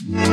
Yeah.